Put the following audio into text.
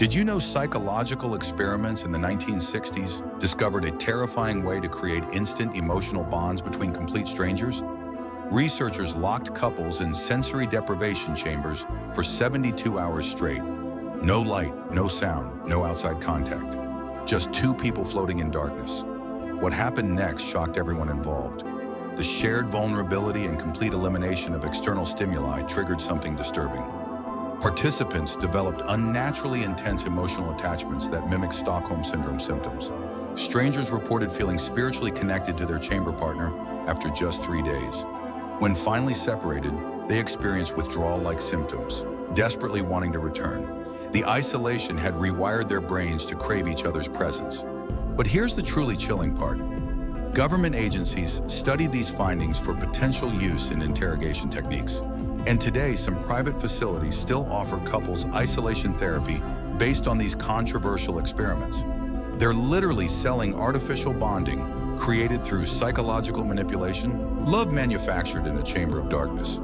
Did you know psychological experiments in the 1960s discovered a terrifying way to create instant emotional bonds between complete strangers? Researchers locked couples in sensory deprivation chambers for 72 hours straight. No light, no sound, no outside contact. Just two people floating in darkness. What happened next shocked everyone involved. The shared vulnerability and complete elimination of external stimuli triggered something disturbing. Participants developed unnaturally intense emotional attachments that mimic Stockholm Syndrome symptoms. Strangers reported feeling spiritually connected to their chamber partner after just three days. When finally separated, they experienced withdrawal-like symptoms, desperately wanting to return. The isolation had rewired their brains to crave each other's presence. But here's the truly chilling part. Government agencies studied these findings for potential use in interrogation techniques. And today, some private facilities still offer couples isolation therapy based on these controversial experiments. They're literally selling artificial bonding created through psychological manipulation, love manufactured in a chamber of darkness.